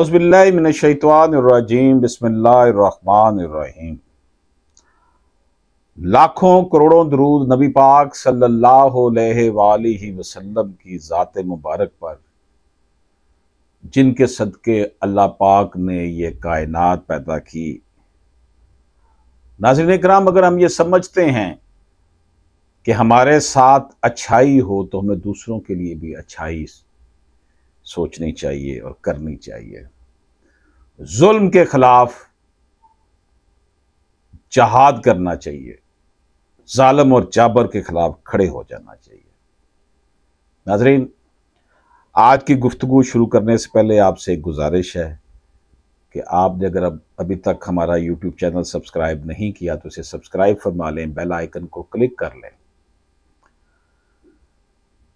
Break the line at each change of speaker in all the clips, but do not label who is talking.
उज़बिल्लिमिनशैतवानरजीम बिस्मिल्लाहिर्रहमानिर्रहीम। लाखों करोड़ों दरूद नबी पाक सल्लल्लाहु अलैहि वसल्लम की ज़ात मुबारक पर, जिनके सदक़े अल्लाह पाक ने ये कायनात पैदा की। नाजरन कराम अगर हम ये समझते हैं कि हमारे साथ अच्छाई हो तो हमें दूसरों के लिए भी अच्छाई सोचनी चाहिए और करनी चाहिए। जुल्म के खिलाफ जहाद करना चाहिए। जालम और जाबर के खिलाफ खड़े हो जाना चाहिए। नाजरीन, आज की गुफ्तु शुरू करने से पहले आपसे एक गुजारिश है कि आपने अगर अब, अभी तक हमारा यूट्यूब चैनल सब्सक्राइब नहीं किया तो इसे सब्सक्राइब फरमा लें, बेल आइकन को क्लिक कर लें।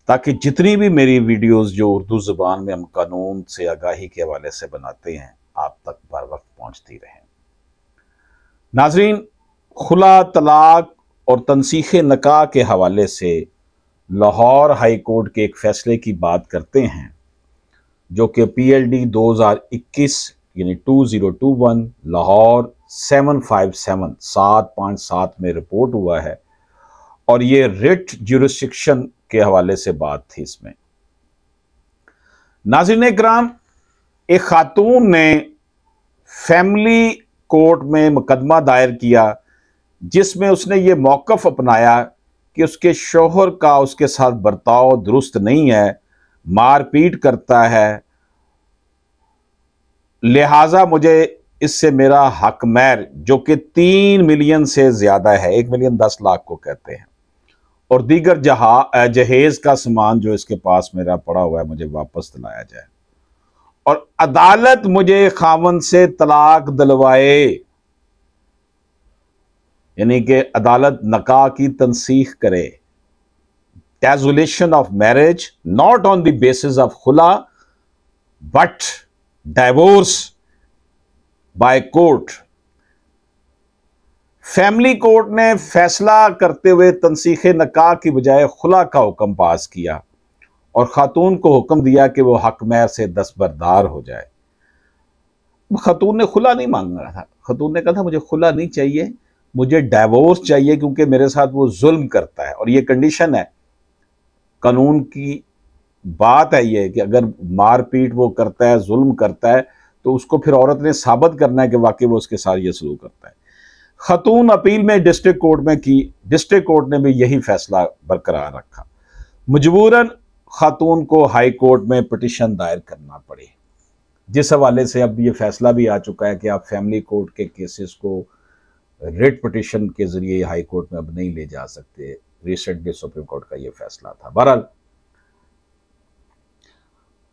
ताकि जितनी भी मेरी वीडियोस जो उर्दू ज़ुबान में हम कानून से आगाही के हवाले से बनाते हैं, आप तक बर वक्त पहुँचती रहें। नाजरीन, खुला तलाक और तनसीख नका के हवाले से लाहौर हाई कोर्ट के एक फ़ैसले की बात करते हैं, जो कि पी एल डी दो हज़ार इक्कीस, यानी two zero two one Lahore seven five seven सात पाँच सात में रिपोर्ट हुआ है और ये रिट जुरिस्टिक्शन के हवाले से बात थी इसमें। नाजिन कराम एक खातून ने फैमिली कोर्ट में मुकदमा दायर किया, जिसमें उसने ये मौकफ अपनाया कि उसके शोहर का उसके साथ बर्ताव दुरुस्त नहीं है, मारपीट करता है। लिहाजा मुझे इससे मेरा हक मैर, जो कि तीन मिलियन से ज़्यादा है, एक मिलियन दस लाख को कहते हैं। और दीगर जहा जहेज का सामान जो इसके पास मेरा पड़ा हुआ है, मुझे वापस दिलाया जाए। और अदालत मुझे खावन से तलाक दिलवाए। यानी कि अदालत नका की तनसीख करे। Cancellation of marriage not on the basis of khula but divorce by court family court ने फैसला करते हुए तनसीख नका की बजाय खुला का हुक्म पास किया और ख़ातून को हुक्म दिया कि वो हक मैर से दस्तबरदार हो जाए। खतून ने खुला नहीं मांगा था। खतून ने कहा था, मुझे खुला नहीं चाहिए, मुझे डाइवोर्स चाहिए क्योंकि मेरे साथ वो जुल्म करता है और ये कंडीशन है। कानून की बात है ये कि अगर मारपीट वो करता है, जुल्म करता है तो उसको फिर औरत ने साबित करना है कि वाकई वो उसके साथ ये सलूक करता है। खतून अपील में डिस्ट्रिक्ट कोर्ट में की डिस्ट्रिक्ट कोर्ट ने भी यही फैसला बरकरार रखा। मजबूरन खातून को हाई कोर्ट में पटिशन दायर करना पड़े। जिस हवाले से अब ये फैसला भी आ चुका है कि आप फैमिली कोर्ट के केसेस को रेट पटिशन के ज़रिए हाई कोर्ट में अब नहीं ले जा सकते। रिसेंटली सुप्रीम कोर्ट का ये फैसला था। बहरहाल,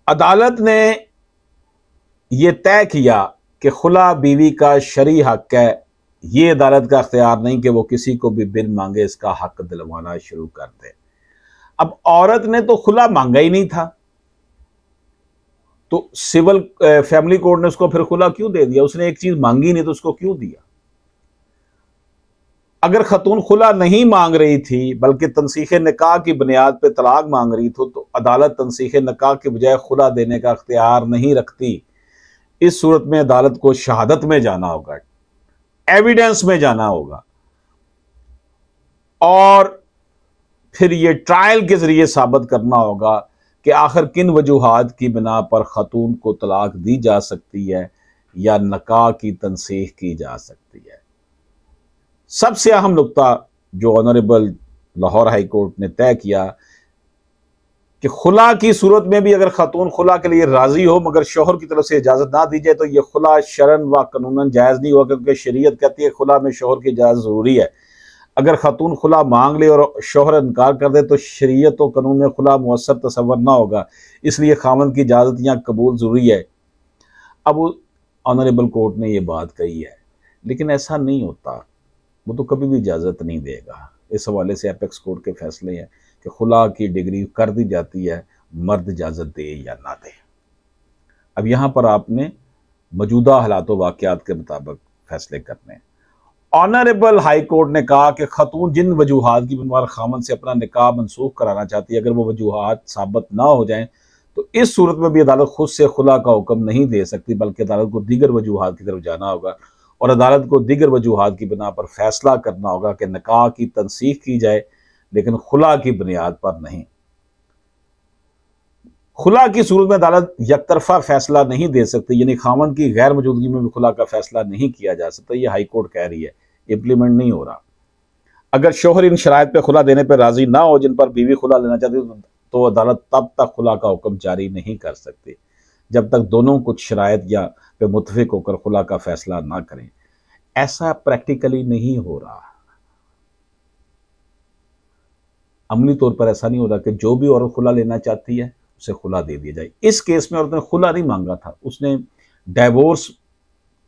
अदालत ने यह तय किया कि खुला बीवी का शरी हक है ये अदालत का अख्तियार नहीं कि वो किसी को भी बिन मांगे इसका हक दिलवाना शुरू कर दे। अब औरत ने तो खुला मांगा ही नहीं था। तो सिविल फैमिली कोर्ट ने उसको फिर खुला क्यों दे दिया? उसने एक चीज़ मांगी नहीं तो उसको क्यों दिया? अगर खतून खुला नहीं मांग रही थी, बल्कि तनसीख निकाह की बुनियाद पर तलाक मांग रही थी तो अदालत तनसीख निकाह के बजाय खुला देने का अख्तियार नहीं रखती। इस सूरत में अदालत को शहादत में जाना होगा। एविडेंस में जाना होगा। और फिर ये ट्रायल के ज़रिए साबित करना होगा कि आखिर किन वजूहत की बिना पर ख़तून को तलाक दी जा सकती है या नका की तनसीह की जा सकती है। सबसे अहम नुकता जो ऑनरेबल लाहौर हाई कोर्ट ने तय किया कि खुला की सूरत में भी अगर खातून खुला के लिए राज़ी हो, मगर शोहर की तरफ़ से इजाज़त ना दी जाए तो यह खुला शरण व कानून जायज़ नहीं होगा क्योंकि शरीयत कहती है खुला में शोहर की इजाज़त ज़रूरी है। अगर खातून खुला मांग ले और शोहर इनकार कर दे तो शरीयत और कानून में खुला मौसर तस्वर ना होगा। इसलिए खामन की इजाज़त यहाँ कबूल ज़रूरी है। अब ऑनरेबल कोर्ट ने यह बात कही है, लेकिन ऐसा नहीं होता। वो तो कभी भी इजाज़त नहीं देगा। इस हवाले से अपेक्स कोर्ट के फैसले हैं। कि खुला की डिग्री कर दी जाती है, मर्द इजाज़त दे या ना दे। अब यहाँ पर आपने मौजूदा हालात वाक़ात के मुताबिक फैसले करने ऑनरेबल हाई कोर्ट ने कहा कि खतून जिन वजूहत की बनवार खामन से अपना निकाह मनसूख कराना चाहती है, अगर वो वजूहत साबित ना हो जाएँ तो इस सूरत में भी अदालत खुद से खुला का हुक्म नहीं दे सकती, बल्कि अदालत को दीगर वजूहत की तरफ़ जाना होगा और अदालत को दीगर वजूहत की बिना पर फैसला करना होगा कि निकाह की तनसीख की जाए लेकिन खुला की बुनियाद पर नहीं। खुला की सूरत में अदालत यकतरफा फैसला नहीं दे सकती, यानी खामन की गैर मौजूदगी में भी खुला का फैसला नहीं किया जा सकता, ये हाई कोर्ट कह रही है इम्प्लीमेंट नहीं हो रहा। अगर शोहर इन शराय पर खुला देने पर राज़ी ना हो, जिन पर बीवी खुला लेना चाहती तो अदालत तब तक खुला का हुक्म जारी नहीं कर सकती, जब तक दोनों कुछ शराय या पे मुतफिक होकर खुला का फैसला ना करें। ऐसा प्रैक्टिकली नहीं हो रहा। अमली तौर पर ऐसा नहीं हो रहा कि जो भी औरत खुला लेना चाहती है, उसे खुला दे दिया जाए। इस केस में औरत ने खुला नहीं मांगा था। उसने डाइवोर्स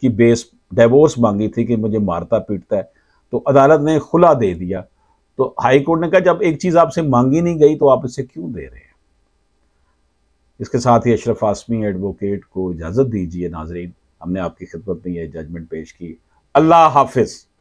की बेस डाइवोर्स मांगी थी कि मुझे मारता पीटता है। तो अदालत ने खुला दे दिया। तो हाई कोर्ट ने कहा, जब एक चीज़ आपसे मांगी नहीं गई तो आप इसे क्यों दे रहे हैं? इसके साथ ही अशरफ आसमी एडवोकेट को इजाज़त दीजिए, नाजरीन। हमने आपकी खिदमत में यह जजमेंट पेश की। अल्लाह हाफिज़।